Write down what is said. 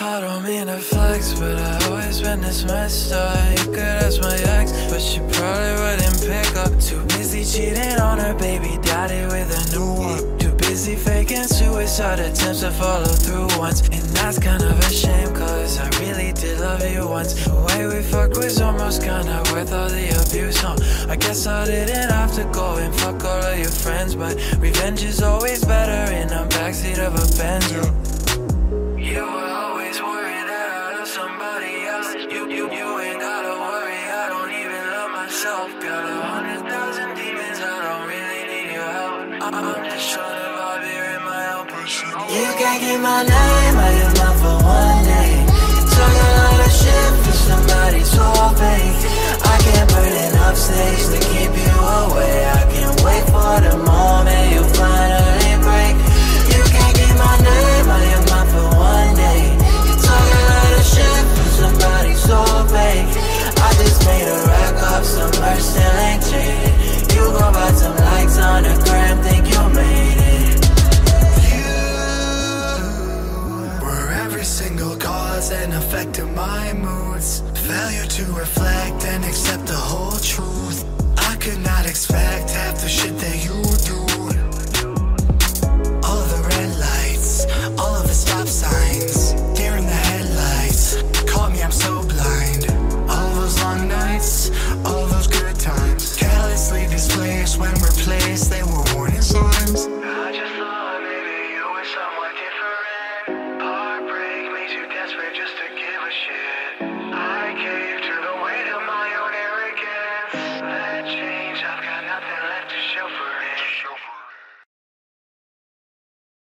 I don't mean to flex, but I always been this messed up. You could ask my ex, but she probably wouldn't pick up. Too busy cheating on her baby daddy with a new one. Too busy faking suicide attempts to follow through once. And that's kind of a shame, cause I really did love you once. The way we fucked was almost kinda worth all the abuse, huh? I guess I didn't have to go and fuck all of your friends, but revenge is always better in the backseat of a Benz. yeah. Got a hundred thousand demons, I don't really need your help. I- I'm just trying to vibe here in my own. You can't keep my name out your mouth for cause and effect of my moods. Failure to reflect and accept the whole truth. I could not expect half the shit that you do. All of the red lights, all of the stop signs, deer in the headlights. Caught me, I'm so blind. All those long nights, all those good times. Carelessly displaced when replaced, they were warning signs. I just thought maybe you were someone different.